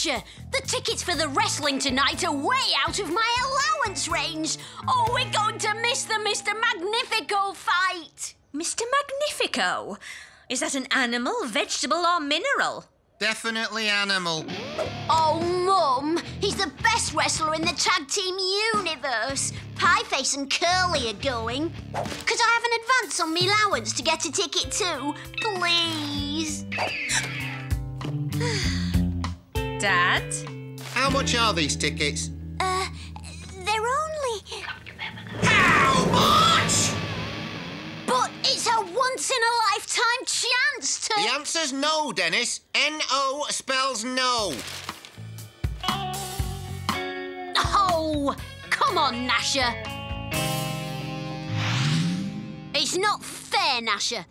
Gnasher! The tickets for the wrestling tonight are way out of my allowance range. Oh, we're going to miss the Mr. Magnifico fight. Mr. Magnifico? Is that an animal, vegetable, or mineral? Definitely animal. Oh, Mum, he's the best wrestler in the tag team universe. Pieface and Curly are going. Could I have an advance on me allowance to get a ticket too? Please. Dad? How much are these tickets? Uh, they're only. How much? But it's a once in a lifetime chance to. The answer's no, Dennis. N-O spells no. Oh, come on, Gnasher. It's not fair, Gnasher.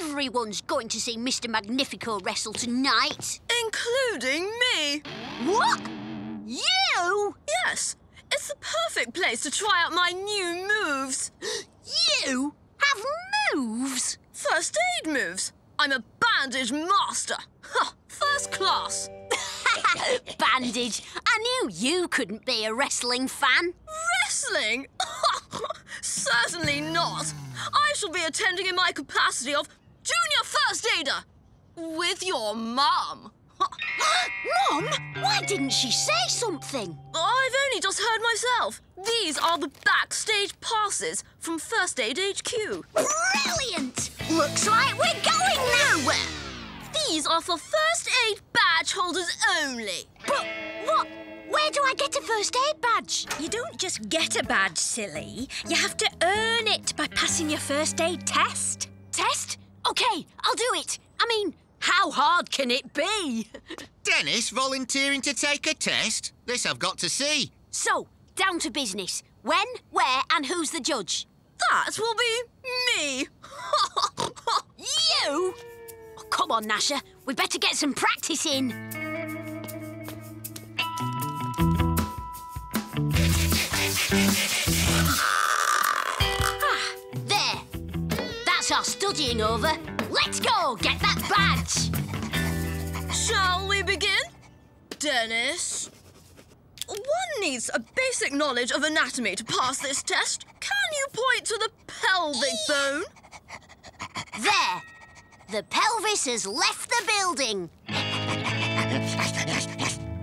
Everyone's going to see Mr. Magnifico wrestle tonight. Including me. What? You? Yes, it's the perfect place to try out my new moves. You have moves? First aid moves. I'm a bandage master. Ha, first class. Bandage. I knew you couldn't be a wrestling fan. Wrestling? Certainly not. I shall be attending in my capacity of junior first aider with your mum. Mum, why didn't she say something? I've only just heard myself. These are the backstage passes from First Aid HQ. Brilliant! Looks like we're going nowhere. These are for first aid badge holders only. But what? Where do I get a first aid badge? You don't just get a badge, silly. You have to earn it by passing your first aid test. Test? Okay, I'll do it. I mean, how hard can it be? Dennis volunteering to take a test? This I've got to see. So, down to business. When, where, and who's the judge? That will be me. You? Come on, Gnasher. We better get some practice in. Ah, there. That's our studying over. Let's go get that badge. Shall we begin? Dennis? One needs a basic knowledge of anatomy to pass this test. Can you point to the pelvic bone? There. The pelvis has left the building.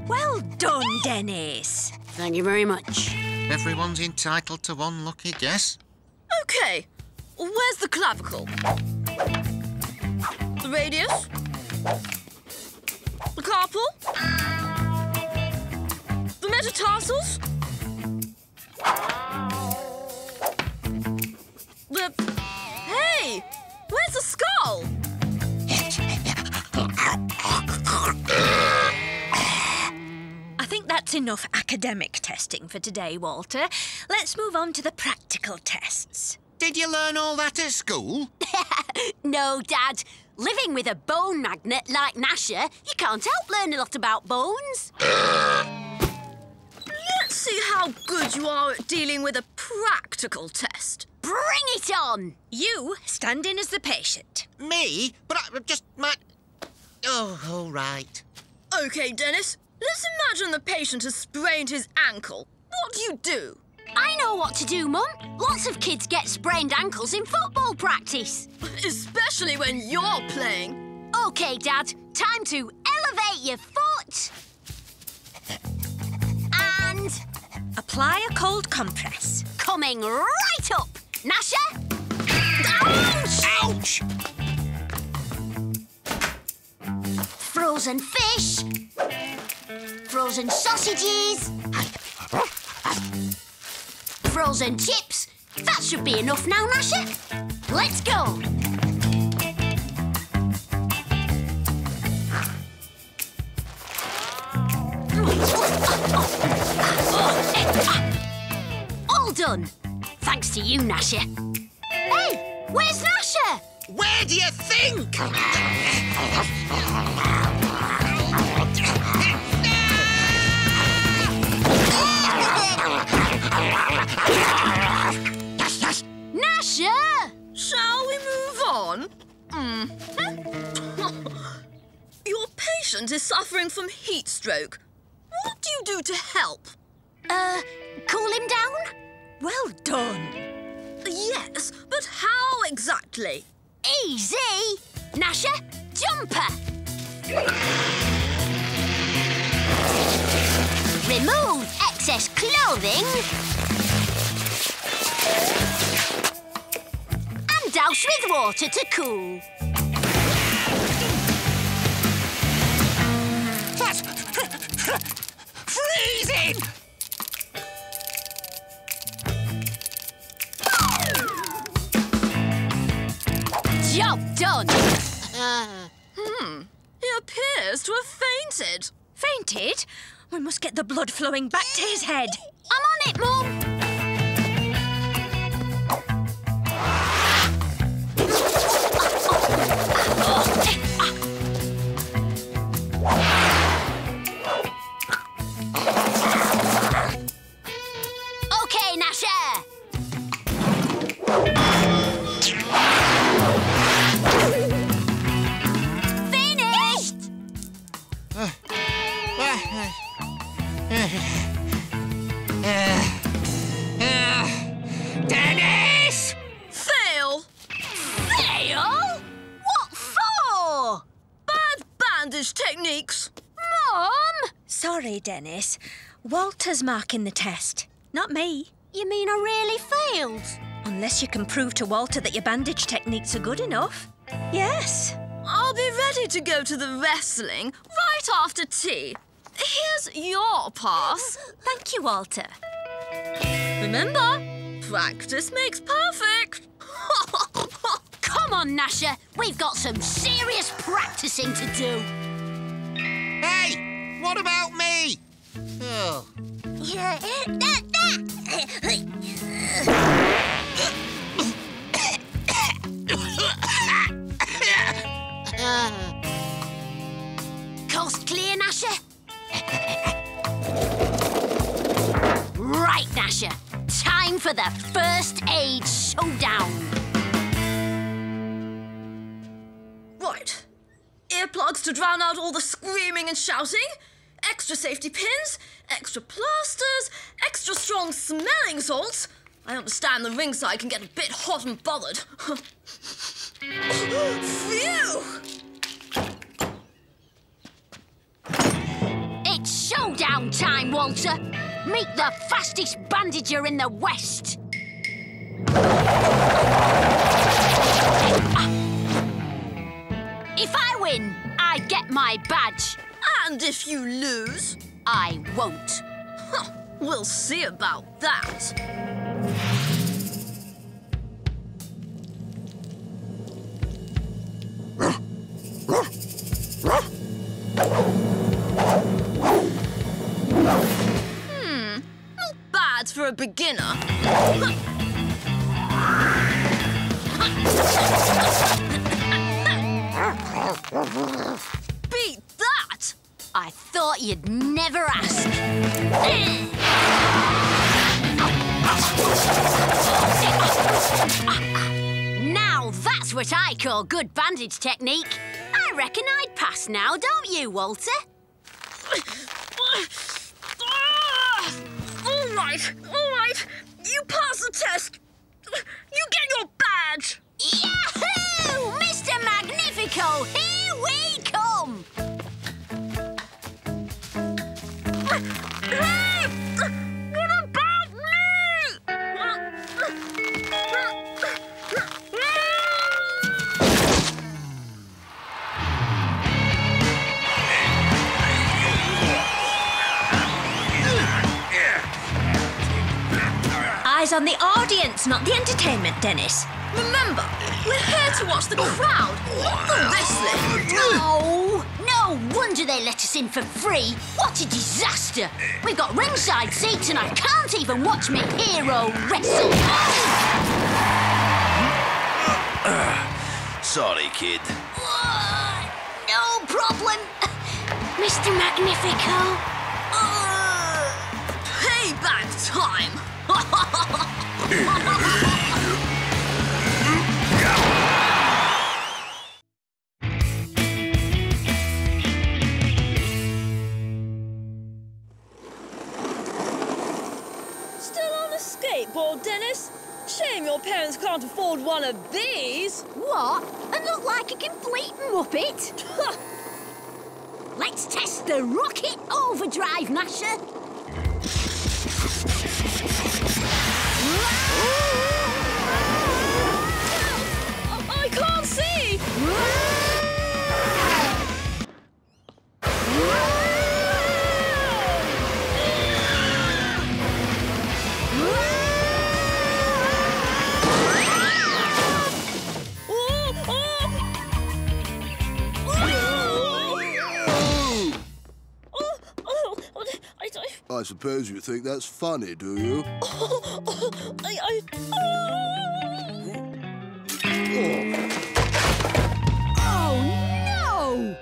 Well done, Dennis. Thank you very much. Everyone's entitled to one lucky guess. Okay, where's the clavicle? The radius? The carpal? The metatarsals? The... Hey! Where's the skull? That's enough academic testing for today, Walter. Let's move on to the practical tests. Did you learn all that at school? No, Dad. Living with a bone magnet like Gnasher, you can't help learn a lot about bones. Let's see how good you are at dealing with a practical test. Bring it on! You stand in as the patient. Me? But I just my. Oh, all right. Okay, Dennis, let's imagine the patient has sprained his ankle. What do you do? I know what to do, Mum. Lots of kids get sprained ankles in football practice. Especially when you're playing. OK, Dad. Time to elevate your foot. And Apply a cold compress. coming right up. Gnasher? Ouch! Ouch! Frozen fish. Frozen sausages. Frozen chips. That should be enough now, Gnasher. Let's go. All done. Thanks to you, Gnasher. Hey, where's Gnasher? Where do you think? Gnasher! Shall we move on? Hmm. Your patient is suffering from heat stroke. What do you do to help? Uh, cool him down? Well done. Yes, but how exactly? Easy! Gnasher, jumper! Remove excess clothing. And douse with water to cool. That's freezing! Job done. Hmm, He appears to have fainted. Fainted? We must get the blood flowing back to his head. I'm on it, Mum. Sorry, Dennis. Walter's marking the test, not me. You mean I really failed? Unless you can prove to Walter that your bandage techniques are good enough. Yes. I'll be ready to go to the wrestling right after tea. Here's your pass. Thank you, Walter. Remember, practice makes perfect. Come on, Gnasher. We've got some serious practicing to do. Hey, what about me? Oh, Coast clear, Gnasher? right, Gnasher. Time for the first aid showdown. Earplugs to drown out all the screaming and shouting. Extra safety pins, extra plasters, extra strong smelling salts. I understand the ringside can get a bit hot and bothered. Phew! It's showdown time, Walter. Meet the fastest bandager in the West. Win, I get my badge. And if you lose, I won't. huh, we'll see about that. Hmm, not bad for a beginner. Beat that! I thought you'd never ask. Now that's what I call good bandage technique. I reckon I'd pass now, don't you, Walter? All right, all right. You pass the test. You get your badge. Yahoo! Mr. Here we come! What about me? Eyes on the audience, not the entertainment, Dennis. Remember, we're here to watch the crowd, not the wrestling. Oh, no wonder they let us in for free. What a disaster! We've got ringside seats and I can't even watch my hero wrestle. Sorry, kid. Uh, no problem, Mr. Magnifico. Uh, Payback time. parents can't afford one of these. What? And look like a complete muppet? Let's test the rocket overdrive, Gnasher. I, I suppose you think that's funny, do you? I, I, Oh,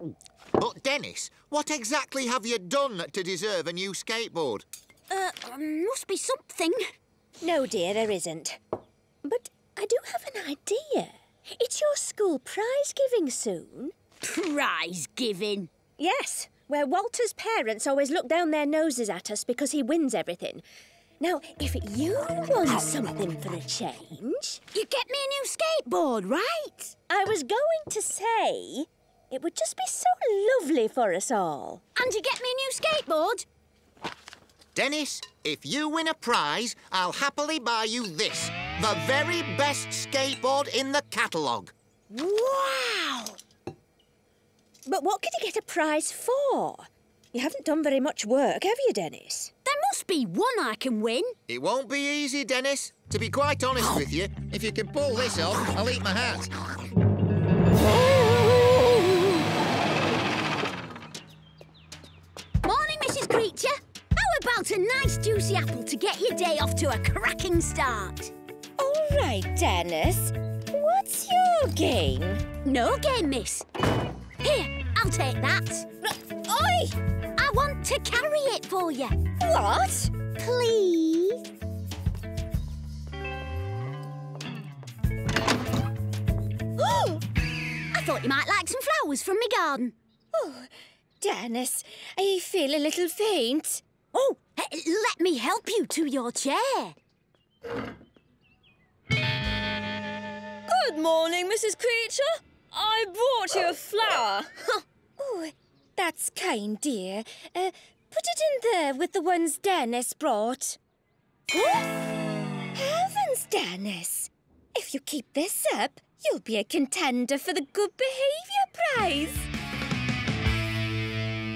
no! But, Dennis, what exactly have you done to deserve a new skateboard? Uh, must be something. No, dear, there isn't. But I do have an idea. It's your school prize giving soon. Prize giving. Yes, where Walter's parents always look down their noses at us because he wins everything. Now, if you want something for a change, You get me a new skateboard, right? I was going to say it would just be so lovely for us all. And you get me a new skateboard? Dennis, if you win a prize, I'll happily buy you this. The very best skateboard in the catalogue. Wow! But what could you get a prize for? You haven't done very much work, have you, Dennis? There must be one I can win. It won't be easy, Dennis. To be quite honest with you, if you can pull this off, I'll eat my hat. Morning, Mrs. Creecher. How about a nice juicy apple to get your day off to a cracking start? All right, Dennis. What's your game? No game, miss. Here, I'll take that. Oi! I want to carry it for you. What? Please? Ooh! I thought you might like some flowers from my garden. Oh, Dennis, I feel a little faint. Oh, eh, let me help you to your chair. Good morning, Mrs. Creecher. I brought you a flower. Oh, that's kind, dear. Uh, put it in there with the ones Dennis brought. Heavens, Dennis! If you keep this up, you'll be a contender for the Good Behaviour Prize.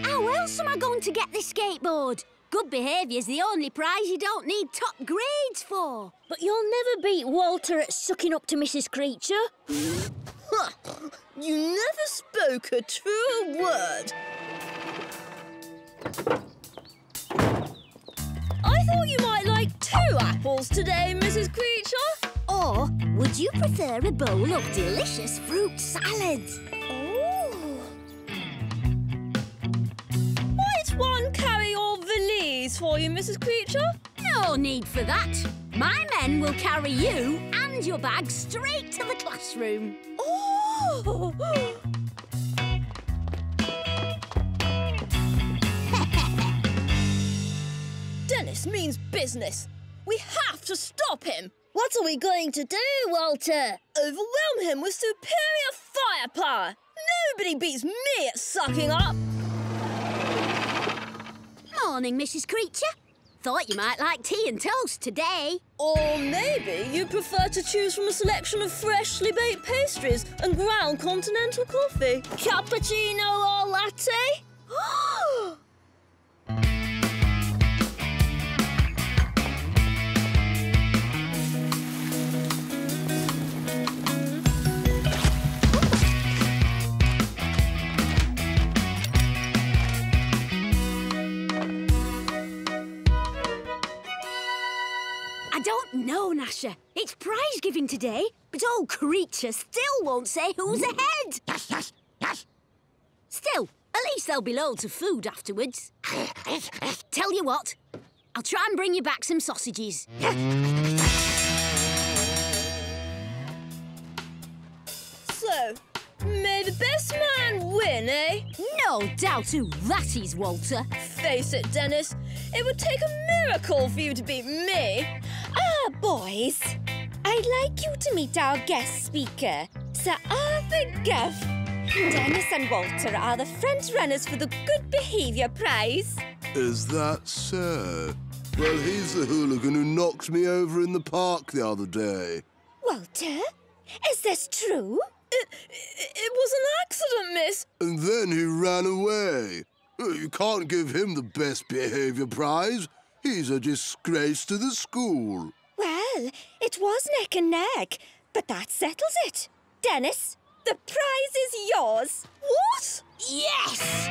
How else am I going to get this skateboard? Good behaviour's the only prize you don't need top grades for. But you'll never beat Walter at sucking up to Mrs. Creecher. You never spoke a truer word. I thought you might like two apples today, Mrs. Creecher. Or would you prefer a bowl of delicious fruit salad? Oh. Might one carry your valise for you, Mrs. Creecher? No need for that. My men will carry you and your bag straight to the classroom. Dennis means business. We have to stop him. What are we going to do, Walter? Overwhelm him with superior firepower. Nobody beats me at sucking up. Morning, Mrs. Creecher. Thought you might like tea and toast today. Or maybe you prefer to choose from a selection of freshly baked pastries and ground continental coffee. Cappuccino or latte? I don't Gnasher. It's prize giving today, but old Creecher still won't say who's ahead. Yes, yes, yes. Still, at least there'll be loads of food afterwards. Tell you what, I'll try and bring you back some sausages. So, may the best man win, eh? No, No doubt who that is, Walter. Face it, Dennis. It would take a miracle for you to beat me. Boys. I'd like you to meet our guest speaker, Sir Arthur Guff. Dennis and Walter are the front runners for the Good Behaviour Prize. Is that so? Well, he's the hooligan who knocked me over in the park the other day. Walter, is this true? It, it, it was an accident, miss. And then he ran away. You can't give him the best behaviour prize. He's a disgrace to the school. Well, it was neck and neck, but that settles it. Dennis, the prize is yours. What? Yes!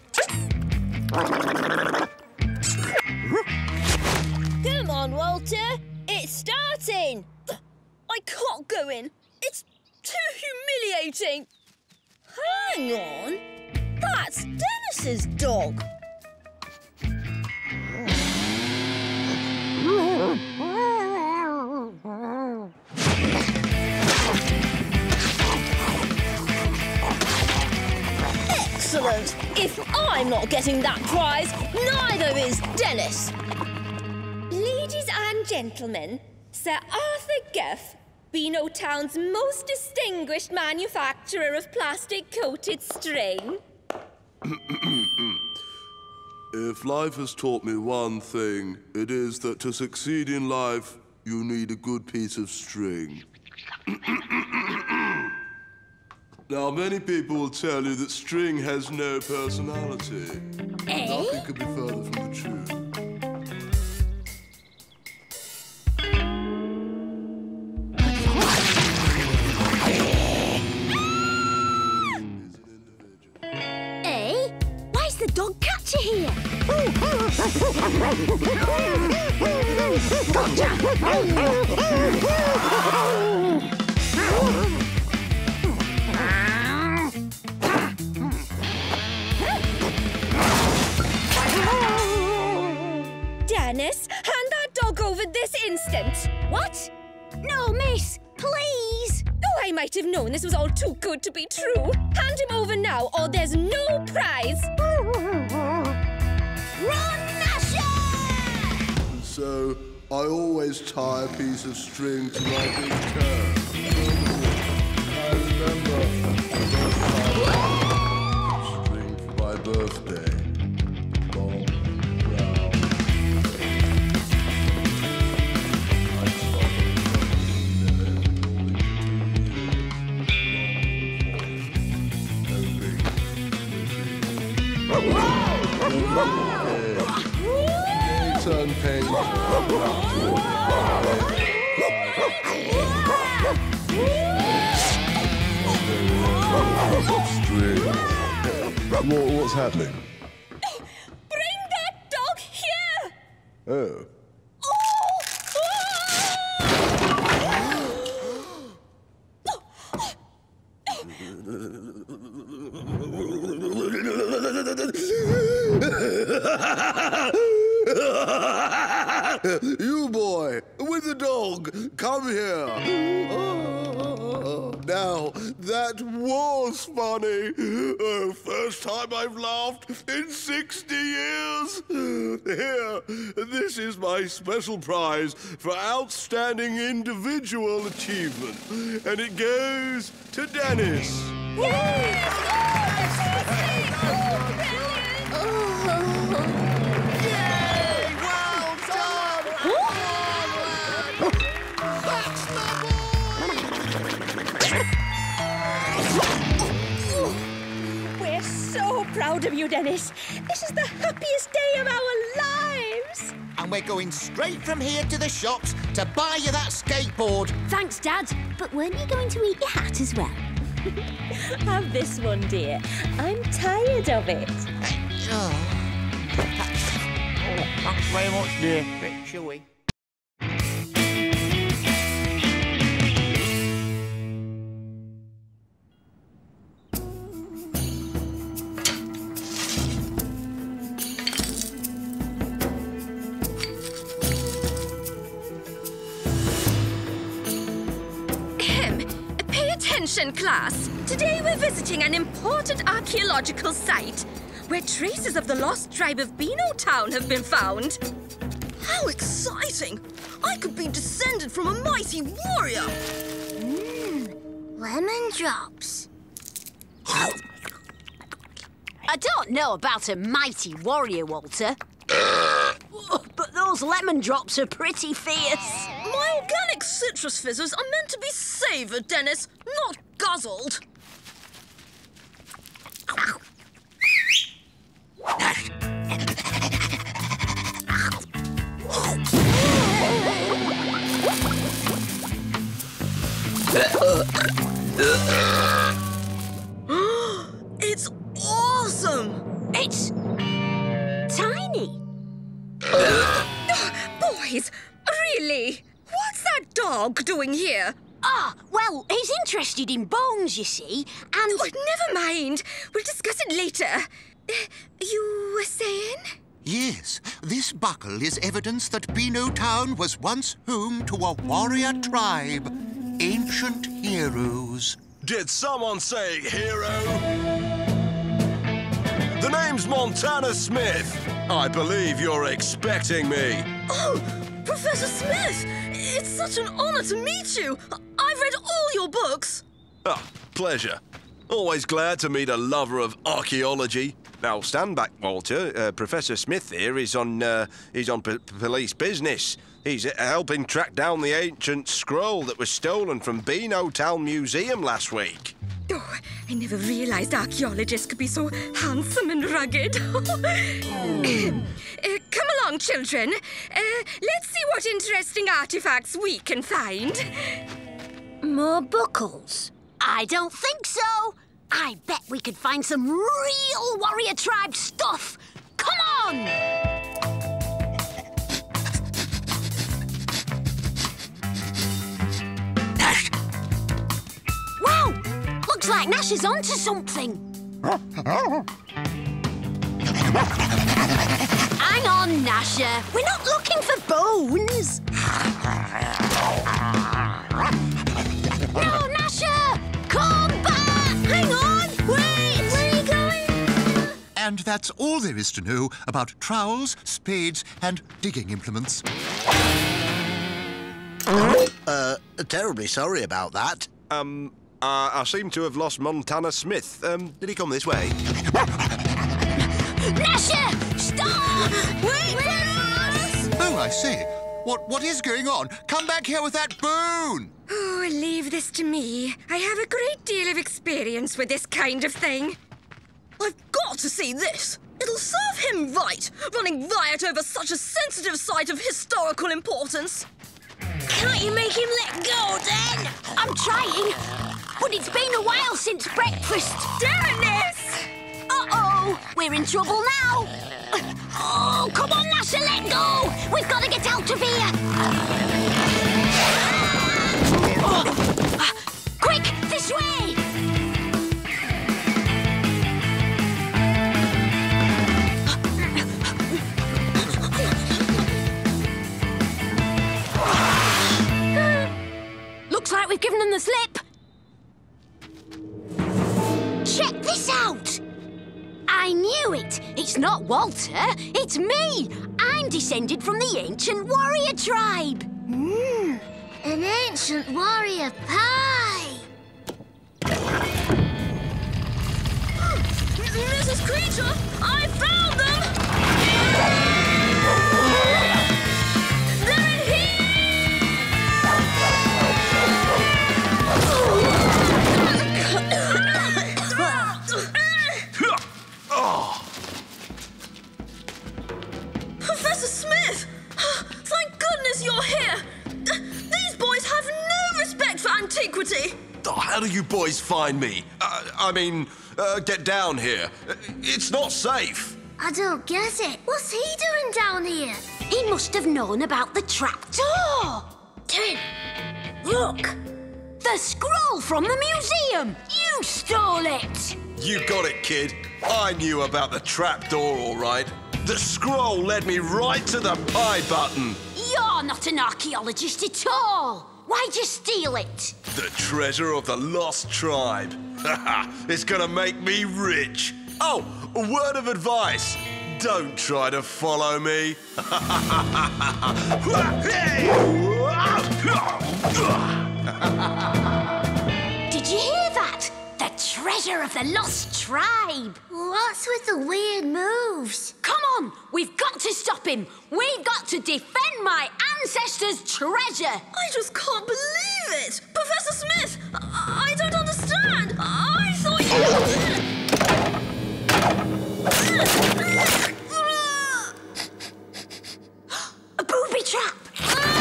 Come on, Walter. It's starting. I can't go in. It's too humiliating. Hang on. That's Dennis's dog. Excellent. If I'm not getting that prize, neither is Dennis. Ladies and gentlemen, Sir Arthur Guff, Beano Town's most distinguished manufacturer of plastic coated string. If life has taught me one thing, it is that to succeed in life, you need a good piece of string. now, many people will tell you that string has no personality. Nothing could be further from the truth. Eh? Why's the dog catcher here? Dennis, Have known this was all too good to be true. Hand him over now, or there's no prize. Run, Gnasher! So, I always tie a piece of string to my big toe. I remember string for my birthday. What, what's happening? Bring that dog here! Oh. you boy, with the dog, come here. Now, that was funny. Oh, first time I've laughed in 60 years. Here, this is my special prize for outstanding individual achievement. And it goes to Dennis. Well proud of you, Dennis. This is the happiest day of our lives. And we're going straight from here to the shops to buy you that skateboard. Thanks, Dad. But weren't you going to eat your hat as well? Have this one, dear. I'm tired of it. Oh. Thanks very much, dear. Bit chewy. Attention, class! Today we're visiting an important archaeological site where traces of the lost tribe of Beano Town have been found. How exciting! I could be descended from a mighty warrior! Mmm, Lemon drops. I don't know about a mighty warrior, Walter. but those lemon drops are pretty fierce. My organic citrus fizzers are meant to be savoured, Dennis, not guzzled. it's awesome! It's tiny. Boys, really? What's that dog doing here? Ah, well, he's interested in bones, you see, and... Oh, never mind. We'll discuss it later. Uh, you were saying? Yes, this buckle is evidence that Beano Town was once home to a warrior tribe. Ancient heroes. Did someone say hero? The name's Montana Smith. I believe you're expecting me. Oh, Professor Smith! It's such an honor to meet you! I've read all your books! Ah, pleasure. Always glad to meet a lover of archaeology. Now stand back, Walter. Uh, Professor Smith here is on uh, he's on p- police business. He's uh, helping track down the ancient scroll that was stolen from Beano Town Museum last week. Oh, I never realized archaeologists could be so handsome and rugged. Uh, come along, children. Uh, let's see what interesting artifacts we can find. More buckles? I don't think so. I bet we could find some real warrior tribe stuff. Come on! wow! Looks like Nash is onto something. Hang on, Gnasher. We're not looking for bones. And that's all there is to know about trowels, spades, and digging implements. Uh, terribly sorry about that. Um, uh, I seem to have lost Montana Smith. Um, did he come this way? Gnasher! Stop! Wait for us! Oh, I see. What, what is going on? Come back here with that bone! Oh, leave this to me. I have a great deal of experience with this kind of thing. I've got to see this! It'll serve him right, running riot over such a sensitive site of historical importance. Can't you make him let go, then? I'm trying, but it's been a while since breakfast. Dennis! Uh-oh! We're in trouble now! Oh, come on, Gnasher, let go! We've got to get out of here! Ah! Quick, this way! Looks like we've given them the slip. Check this out! I knew it! It's not Walter, it's me! I'm descended from the ancient warrior tribe! Mmm, an ancient warrior pie! Mrs. Creecher, I found them! Find me? Uh, I mean, uh, get down here. It's not safe. I don't get it. What's he doing down here? He must have known about the trapdoor. Tim, look. The scroll from the museum. You stole it. You got it, kid. I knew about the trapdoor, all right. The scroll led me right to the pie button. You're not an archaeologist at all. Why'd you steal it? The treasure of the lost tribe. it's gonna make me rich. Oh, a word of advice. Don't try to follow me. Did you hear that? Treasure of the lost tribe. What's with the weird moves? Come on, we've got to stop him. We've got to defend my ancestors' treasure. I just can't believe it! Professor Smith! I, I don't understand! I thought you... A booby trap. Ah!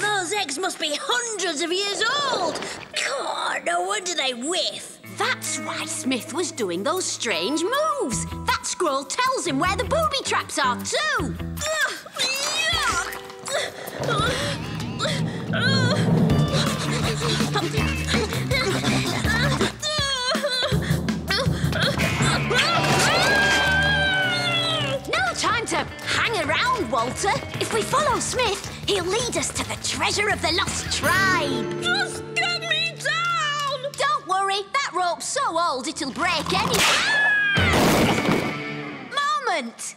Those eggs must be hundreds of years old. God, no wonder they whiff. That's why Smith was doing those strange moves. That scroll tells him where the booby traps are, too. No time to hang around, Walter. If we follow Smith, he'll lead us to the treasure of the lost tribe. Just get me down! Don't worry, that rope's so old it'll break anyway. Ah! Moment!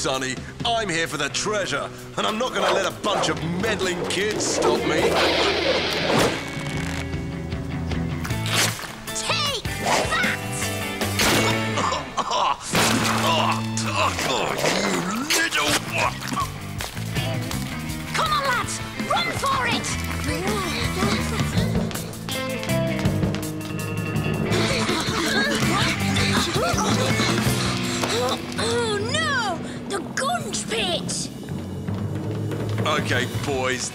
Sonny. I'm here for the treasure, and I'm not gonna let a bunch of meddling kids stop me.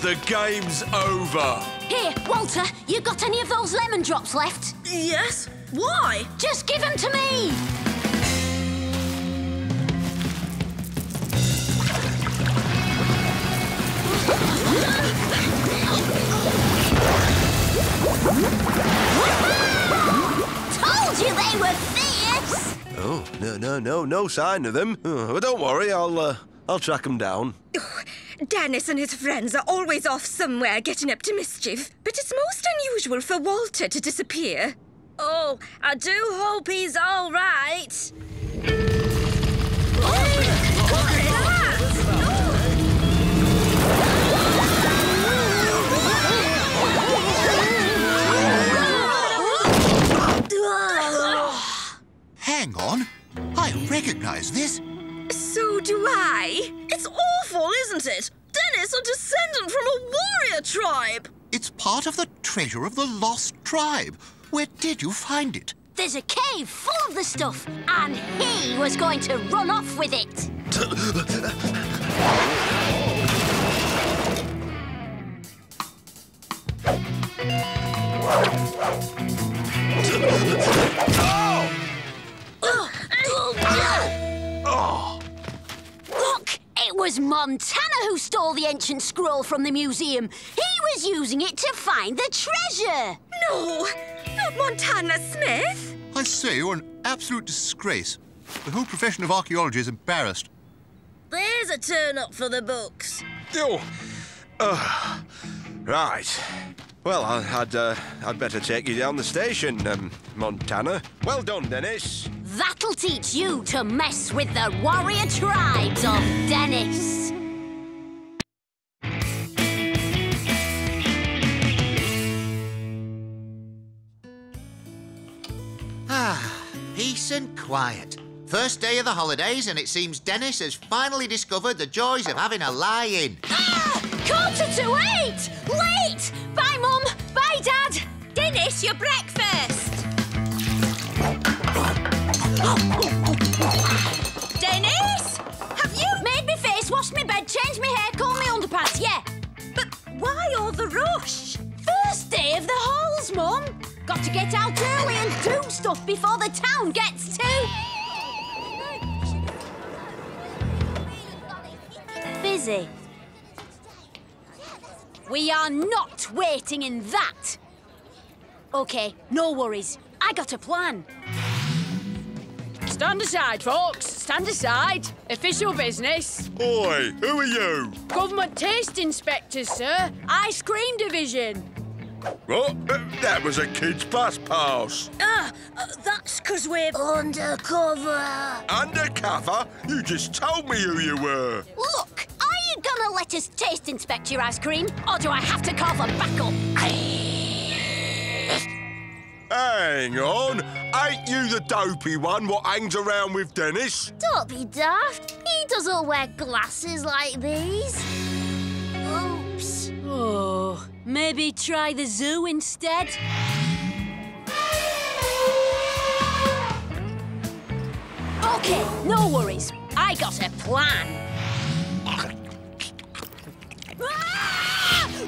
The game's over. Here, Walter, you got any of those lemon drops left? Yes? Why? Just give them to me! Told you they were fierce! Oh, no, no, no, no sign of them. Oh, but don't worry, I'll, uh, I'll track them down. Dennis and his friends are always off somewhere getting up to mischief, but it's most unusual for Walter to disappear. Oh, I do hope he's all right. Hang on. I recognize this. So do I. It's awful, isn't it? Dennis, a descendant from a warrior tribe! It's part of the treasure of the lost tribe. Where did you find it? There's a cave full of the stuff, and he was going to run off with it. Oh! Oh, oh, Look, it was Montana who stole the ancient scroll from the museum. He was using it to find the treasure. No, not Montana Smith. I say, you're an absolute disgrace. The whole profession of archaeology is embarrassed. There's a turn up for the books. Oh, uh, right. Well, I- I'd, uh, I'd better take you down the station, um, Montana. Well done, Dennis. That'll teach you to mess with the warrior tribes of Dennis. Ah, peace and quiet. first day of the holidays, and it seems Dennis has finally discovered the joys of having a lie-in. Quarter to eight! Late! Bye, Mum! Bye, Dad! Dennis, your breakfast! Dennis! Have you... Made me face, washed me bed, changed me hair, combed me underpants, yeah. But why all the rush? First day of the halls, Mum. Got to get out early and do stuff before the town gets too... busy. We are not waiting in that. OK, no worries. I got a plan. Stand aside, folks. Stand aside. Official business. Oi, who are you? Government taste inspectors, sir. Ice cream division. What? That was a kid's bus pass. Ah, uh, that's because we're undercover. Undercover? You just told me who you were. Look, are you gonna let us taste inspect your ice cream, or do I have to call for backup? Hang on. Ain't you the dopey one what hangs around with Dennis? Don't be daft. He doesn't wear glasses like these. Oops. Oh, maybe try the zoo instead? Okay, no worries. I got a plan.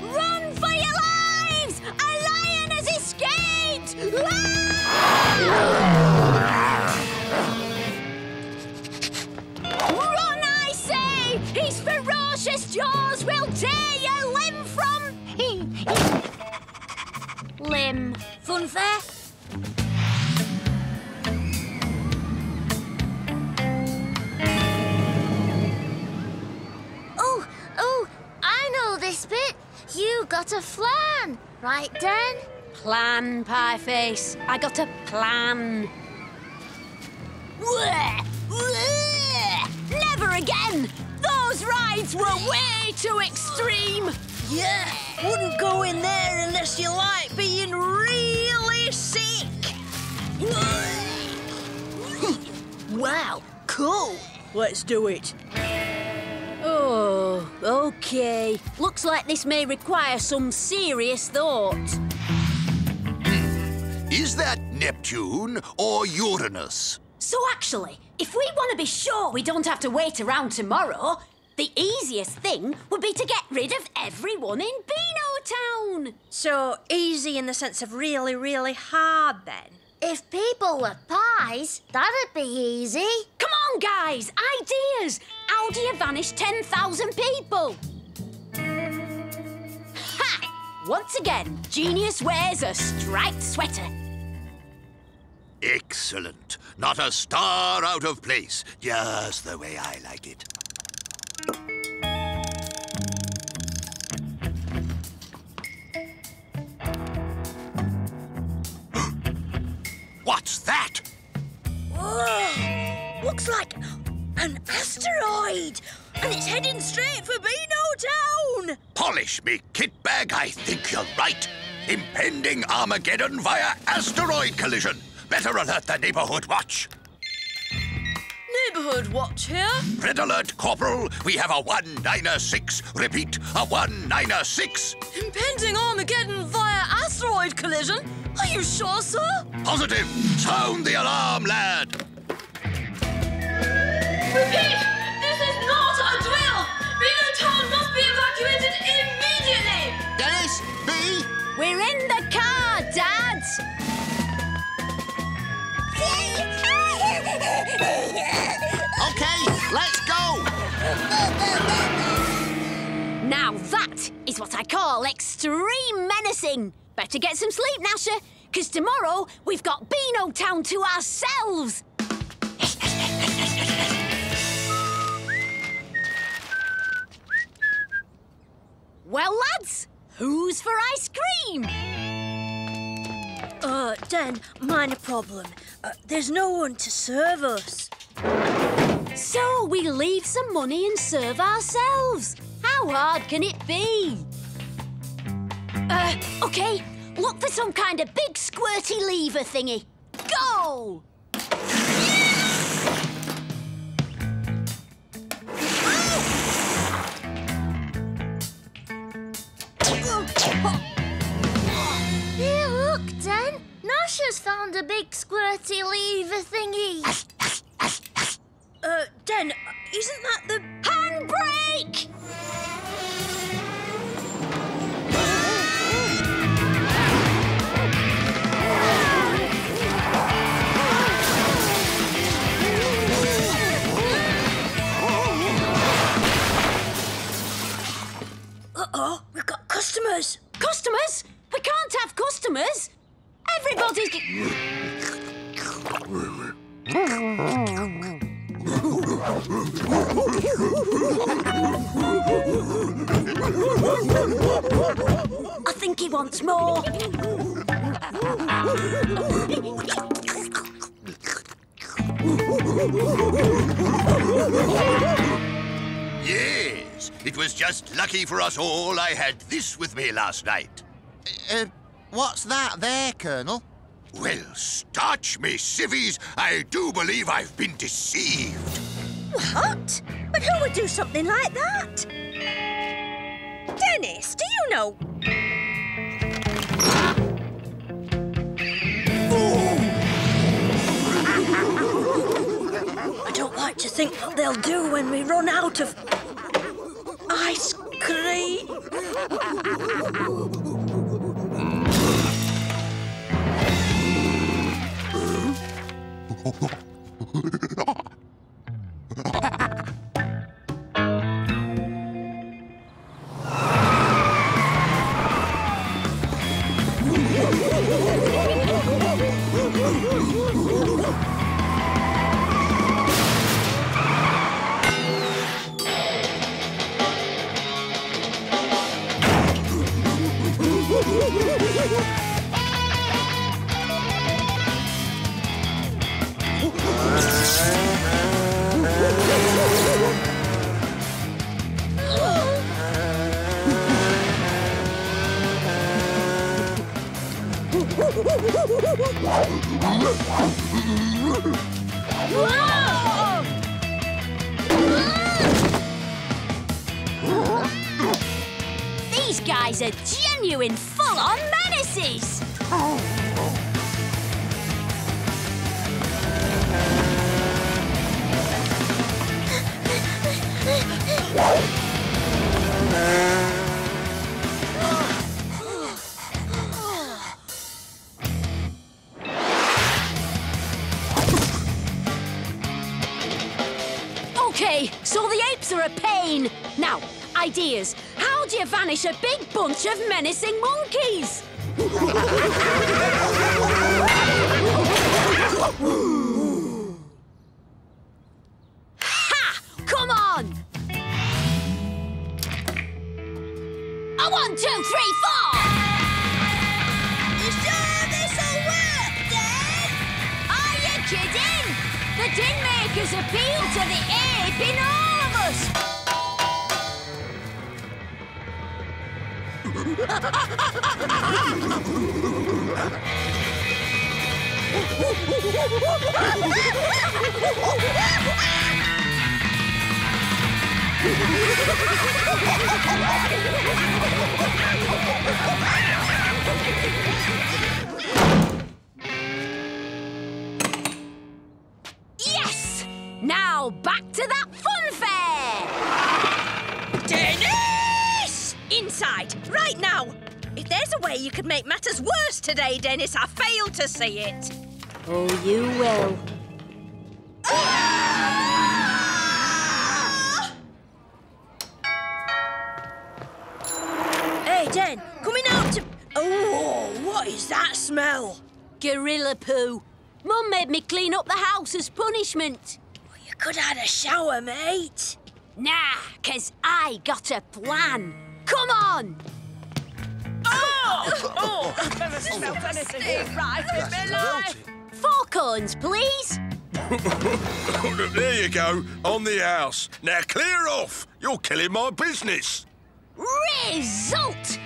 Run for your lives! A lion has escaped! Run, I say! His ferocious jaws will tear your limb from... limb. Funfair? Got a flan, right, Dan? Plan, pie face. I got a plan. Never again! Those rides were way too extreme! Yeah, wouldn't go in there unless you like being really sick. wow, cool. Let's do it. Okay. Looks like this may require some serious thought. Is that Neptune or Uranus? So actually, if we want to be sure we don't have to wait around tomorrow, the easiest thing would be to get rid of everyone in Beano Town. So easy in the sense of really, really hard then? If people were pies, that'd be easy. Come on, guys, ideas! How do you vanish 10,000 people? Ha! Once again, Genius wears a striped sweater. Excellent. Not a star out of place. Just the way I like it. What's that? Whoa, looks like an asteroid, and it's heading straight for Beano Town. Polish me, kitbag. I think you're right. Impending Armageddon via asteroid collision. Better alert the neighborhood watch. Neighborhood watch here. Red alert, Corporal. We have a 196. Repeat, a 196. Impending Armageddon via asteroid collision. Are you sure, sir? Positive. Sound the alarm, lad. Repeat! This is not a drill! Beano Town must be evacuated immediately! Dennis, B, We're in the car, Dad! okay, let's go. Now that is what I call extreme menacing. Better get some sleep, Gnasher, because tomorrow we've got Beano Town to ourselves. well, lads, who's for ice cream? Uh, Dan, minor problem. Uh, there's no one to serve us. So we leave some money and serve ourselves. How hard can it be? Uh, OK. Look for some kind of big squirty lever thingy. Go! Oh. Here, look, Den. Nash has found a big squirty lever thingy. uh, Den, isn't that the... Handbrake! I think he wants more. Yes, it was just lucky for us all I had this with me last night. Uh, what's that there, Colonel? Well, starch me civvies, I do believe I've been deceived. What? But who would do something like that? Dennis, do you know? Do you think what they'll do when we run out of ice cream. These guys are genuine full-on menaces. vanish a big bunch of menacing monkeys? see it. Oh, you will. Hey, Den, coming out to... Oh, what is that smell? Gorilla poo. Mum made me clean up the house as punishment. Well, You could have had a shower, mate. Nah, 'cause I got a plan. Come on! Oh! Four cones, please. there you go, on the house. Now clear off. You're killing my business. Result!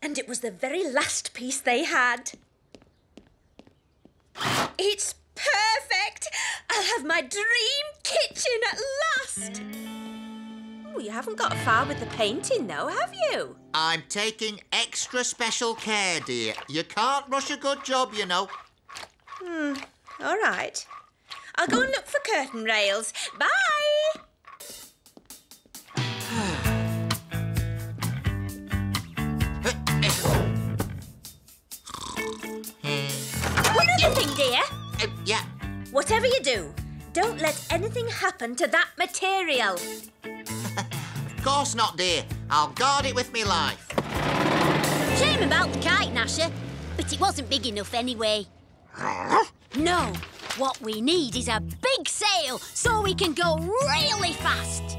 And it was the very last piece they had. It's perfect! I'll have my dream kitchen at last! You haven't got far with the painting, though, have you? I'm taking extra special care, dear. You can't rush a good job, you know. Hmm, all right. I'll go and look for curtain rails. Bye! Dear. Uh, yeah. Whatever you do, don't let anything happen to that material. Of course not, dear. I'll guard it with me life. Shame about the kite, Gnasher. But it wasn't big enough anyway. No, what we need is a big sail so we can go really fast.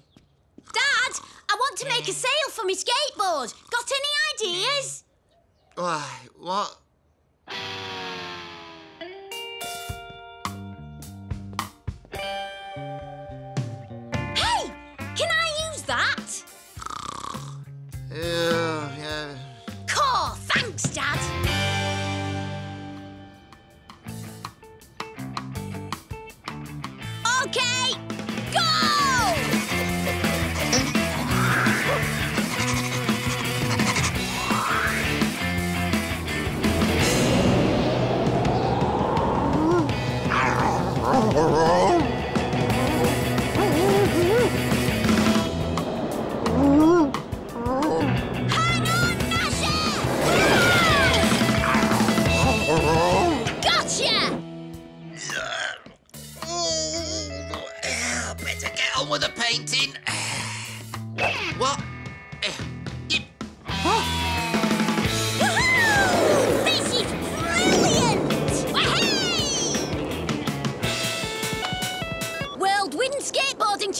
Want to make a sale for my skateboard. Got any ideas? Why, what?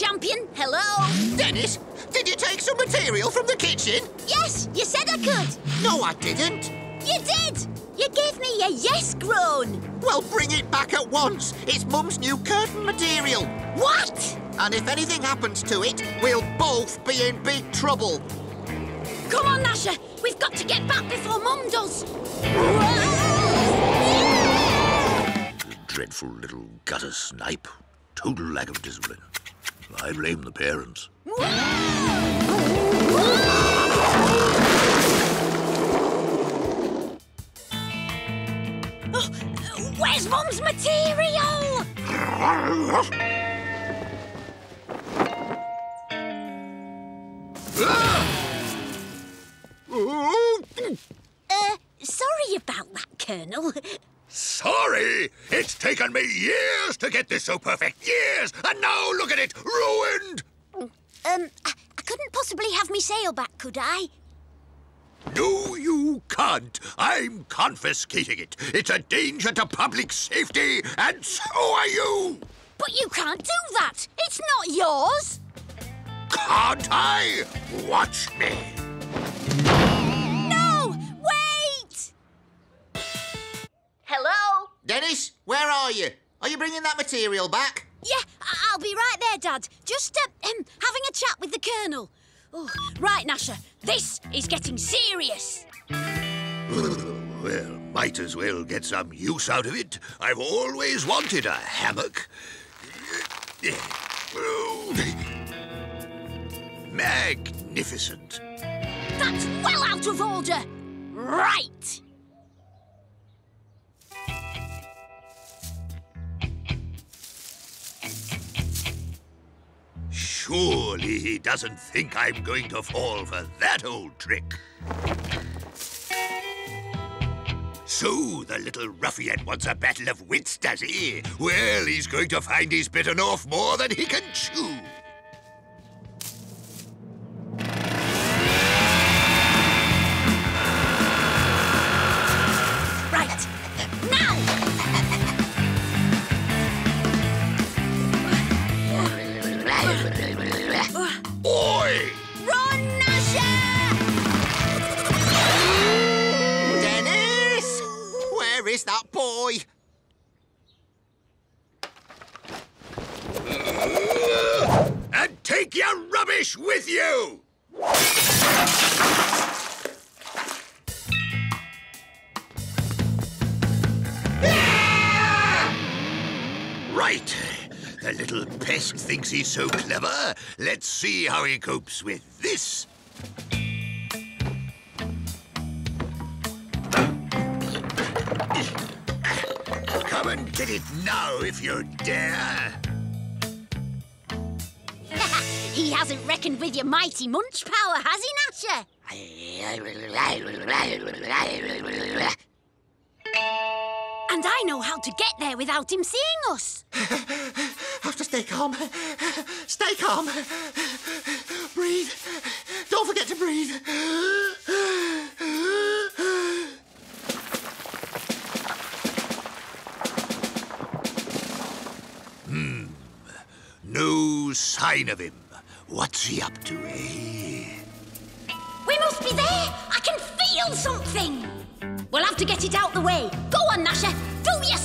Champion, hello? Dennis, did you take some material from the kitchen? Yes, you said I could. No, I didn't. You did! You gave me a yes groan. Well, bring it back at once. It's Mum's new curtain material. What? And if anything happens to it, we'll both be in big trouble. Come on, Gnasher. We've got to get back before Mum does. Dreadful little gutter snipe. Total lack of discipline. I blame the parents. Oh, where's Mum's material? Ah! Uh, sorry about that, Colonel. Sorry! It's taken me years to get this so perfect. Years! And now look at it! Ruined! Um, I, I couldn't possibly have me sail back, could I? No, you can't. I'm confiscating it. It's a danger to public safety, and so are you! But you can't do that. It's not yours. Can't I? Watch me. Hello? Dennis, where are you? Are you bringing that material back? Yeah, I- I'll be right there, Dad. Just uh, um, having a chat with the Colonel. Oh, right, Gnasher. This is getting serious. Well, might as well get some use out of it. I've always wanted a hammock. Magnificent. That's well out of order. Right. Surely he doesn't think I'm going to fall for that old trick. So the little ruffian wants a battle of wits, does he? Well, he's going to find he's bitten off more than he can chew. Let's see how he copes with this. Come and get it now if you dare. he hasn't reckoned with your mighty munch power, has he, Gnasher? And I know how to get there without him seeing us. Have to stay calm. Stay calm. Breathe. Don't forget to breathe. Hmm. No sign of him. What's he up to, eh? We must be there. I can feel something. We'll have to get it out the way. Go on, Gnasher. Do your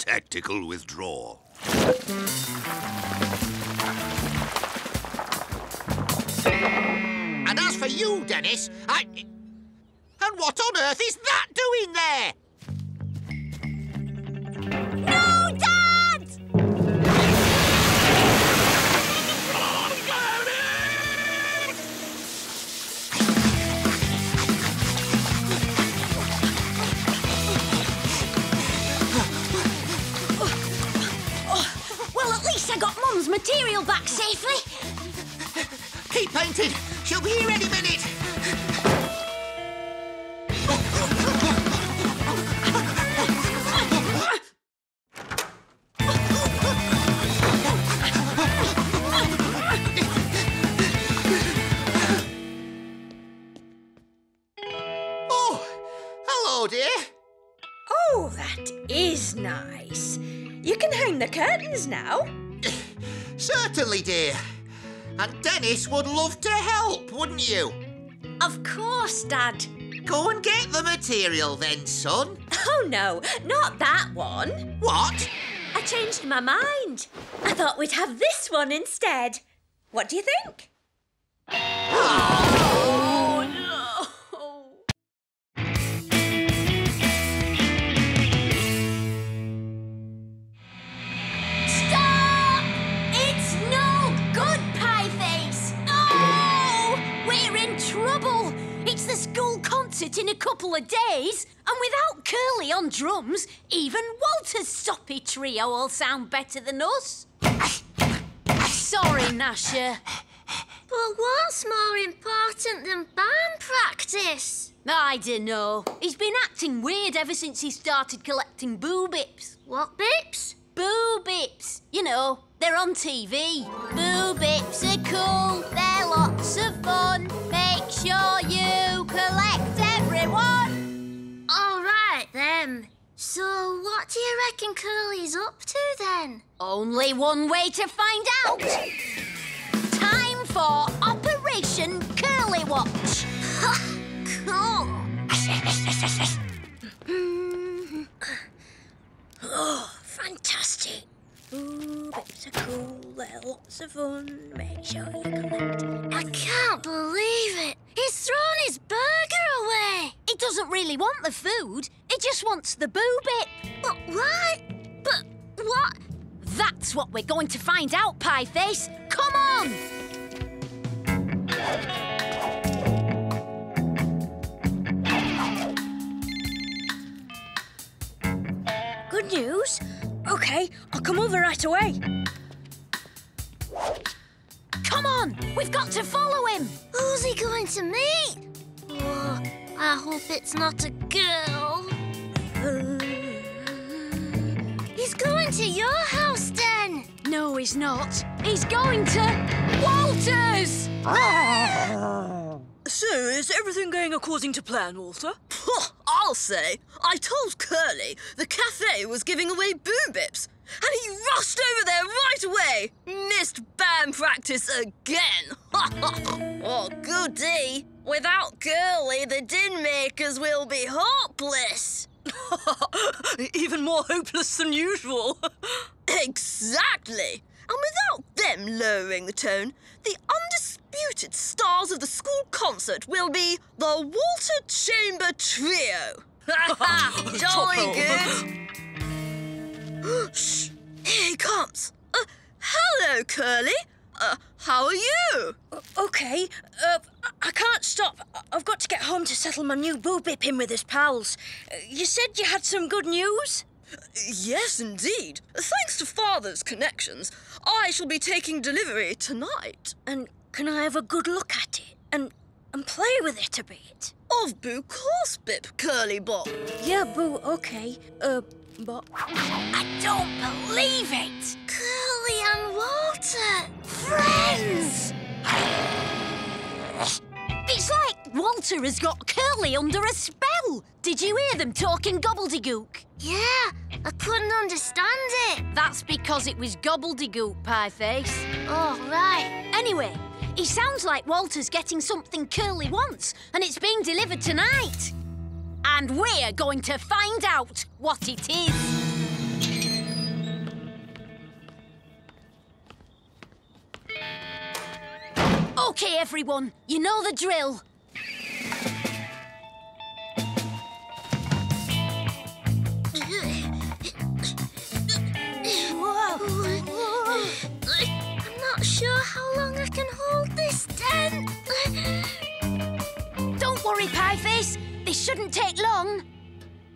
tactical withdrawal. And as for you, Dennis, I. And what on earth is that doing there? Material back safely. Keep painting. She'll be here any minute. Dennis would love to help, wouldn't you? Of course, Dad. Go and get the material then, son. Oh, no, not that one. What? I changed my mind. I thought we'd have this one instead. What do you think? Oh, couple of days. And without Curly on drums, even Walter's soppy trio will sound better than us. Sorry, Gnasher. But what's more important than band practice? I dunno. He's been acting weird ever since he started collecting boo bips. What bips? Boo bips. You know, they're on TV. Boo bips are cool. They're lots of fun. Make sure So, what do you reckon Curly's up to then? Only one way to find out. Time for Operation Curly Watch. Ooh, bits are cool, they're lots of fun. Make sure you collect. I can't believe it. He's thrown his burger away. He doesn't really want the food. He just wants the boo bit. But why? But what? That's what we're going to find out, Pie Face. Come on! Good news? OK, I'll come over right away. Come on! We've got to follow him! Who's he going to meet? Oh, I hope it's not a girl. He's going to your house, Den. No, he's not. He's going to Walter's! Oh. So, is everything going according to plan, Walter? I'll say. I told Curly the cafe was giving away boo bips, and he rushed over there right away. Missed band practice again. oh, goody. Without Curly, the din makers will be hopeless. Even more hopeless than usual. exactly. And without them lowering the tone, the undisputed stars of the school concert will be the Walter Chamber Trio. Jolly good. Shh, here he comes. Uh, hello, Curly. Uh, how are you? OK, uh, I- I can't stop. I- I've got to get home to settle my new boo bip in with his pals. Uh, You said you had some good news? Yes, indeed. Thanks to Father's connections, I shall be taking delivery tonight. And can I have a good look at it and and play with it a bit? Of Boo Course Bip, Curly Bob. Yeah, boo, OK. Uh, but I don't believe it! Curly and Walter. Friends! It's like Walter has got Curly under a spell. Did you hear them talking gobbledygook? Yeah, I couldn't understand it. That's because it was gobbledygook, Pieface. Oh, right. Anyway, he sounds like Walter's getting something Curly wants, and it's being delivered tonight. And we're going to find out what it is. Okay, everyone, you know the drill. I'm not sure how long I can hold this tent. Don't worry, Pieface. This shouldn't take long.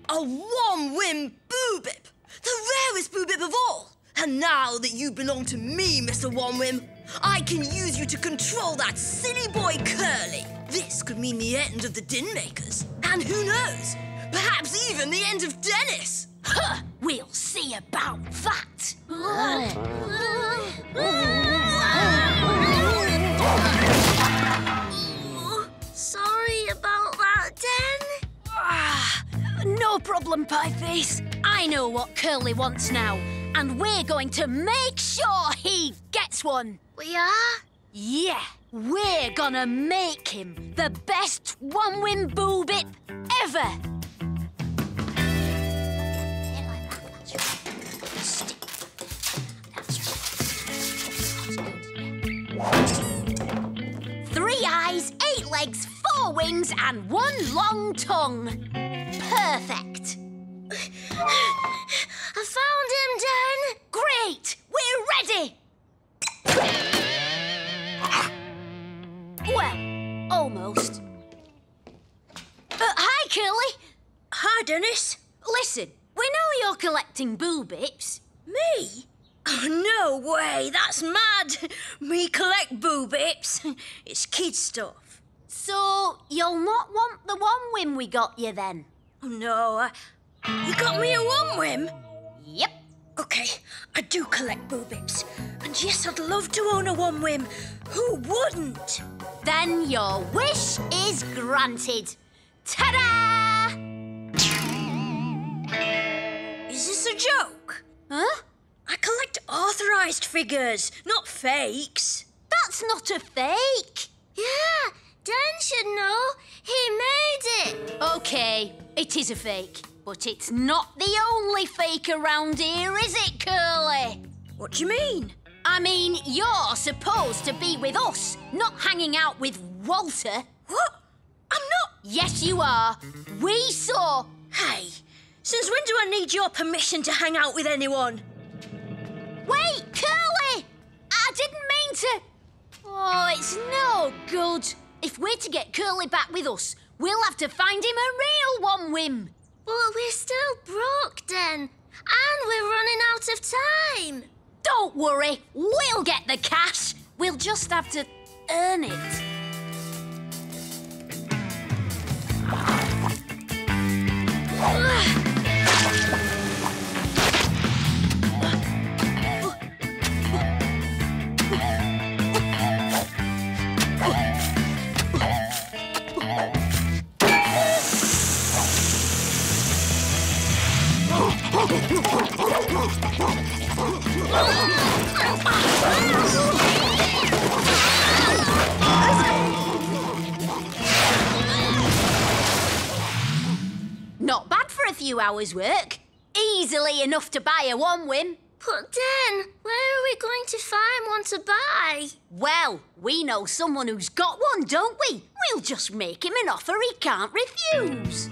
A one win Boo Bip! The rarest Boo Bip of all! And now that you belong to me, Mr. One Whim, I can use you to control that silly boy Curly. This could mean the end of the Din Makers. And who knows? Perhaps even the end of Dennis. Huh, we'll see about that. problem, Pieface. I know what Curly wants now, and we're going to make sure he gets one. We are? Yeah, we're gonna make him the best one-win boo bip ever. Three eyes, eight legs, four wings, and one long tongue. Perfect. I found him, Den. Great! We're ready! Well, almost. Uh, hi, Curly. Hi, Dennis. Listen, we know you're collecting boo bips. Me? Oh, no way, that's mad. Me collect boo bips. It's kid stuff. So you'll not want the one win we got you then? Oh, no. I... You got me a one whim? Yep. Okay, I do collect boo. And yes, I'd love to own a one whim. Who wouldn't? Then your wish is granted. Ta-da! Is this a joke? Huh? I collect authorised figures, not fakes. That's not a fake. Yeah, Dan should know. He made it. Okay, it is a fake. But it's not the only fake around here, is it, Curly? What do you mean? I mean, you're supposed to be with us, not hanging out with Walter. What? I'm not. Yes, you are. We saw. Hey, since when do I need your permission to hang out with anyone? Wait, Curly! I didn't mean to. Oh, it's no good. If we're to get Curly back with us, we'll have to find him a real one whim. But we're still broke, Den. And we're running out of time. Don't worry, we'll get the cash. We'll just have to earn it. Not bad for a few hours' work. Easily enough to buy a one whim. But Den, where are we going to find one to buy? Well, we know someone who's got one, don't we? We'll just make him an offer he can't refuse.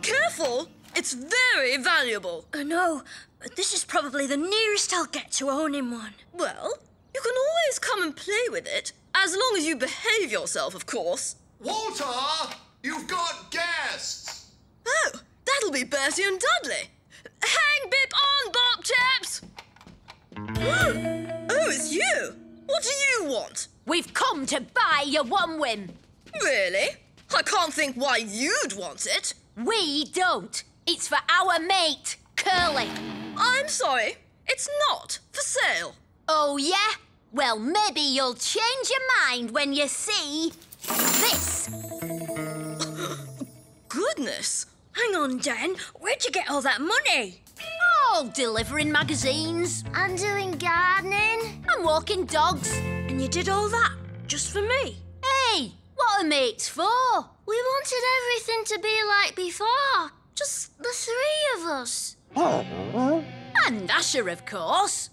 Careful! It's very valuable. I know, but this is probably the nearest I'll get to owning one. Well, you can always come and play with it, as long as you behave yourself, of course. Walter, you've got guests. Oh, that'll be Bertie and Dudley. Hang Bip on, Bop Chaps! oh, it's you. What do you want? We've come to buy your one whim. Really? I can't think why you'd want it. We don't. It's for our mate, Curly. I'm sorry. It's not for sale. Oh, yeah? Well, maybe you'll change your mind when you see this. Goodness. Hang on, Dan. Where'd you get all that money? Oh, delivering magazines And doing gardening. and walking dogs. And you did all that just for me? Hey, what are mates for? We wanted everything to be like before. Just the three of us. Oh. And Asher, of course.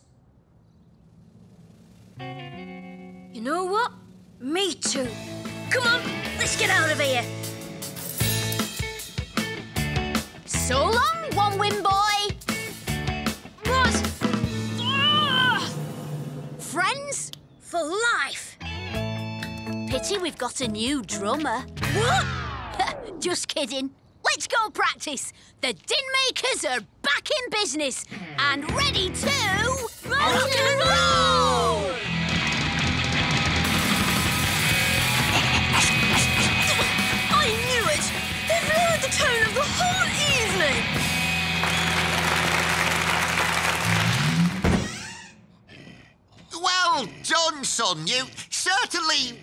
You know what? Me too. Come on, let's get out of here. So long, one whim boy. What? Ah! Friends? For life. Pity we've got a new drummer. What? Just kidding. Let's go practice. The Din Makers are back in business and ready to rock and roll. I knew it! They've lowered the tone of the whole evening! Well done, son. You certainly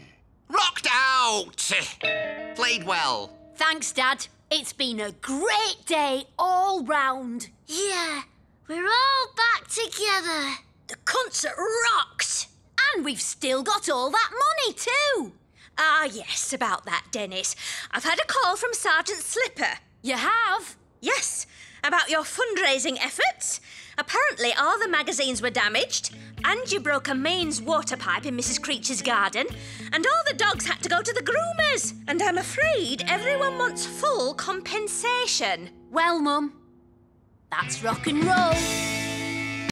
rocked out. Played well. Thanks, Dad. It's been a great day all round. Yeah, we're all back together. The concert rocks. And we've still got all that money, too. Ah, yes, about that, Dennis. I've had a call from Sergeant Slipper. You have? Yes, about your fundraising efforts. Apparently, all the magazines were damaged, you broke a mains water pipe in Mrs. Creecher's garden, and all the dogs had to go to the groomers. And I'm afraid everyone wants full compensation. Well, Mum, that's rock and roll.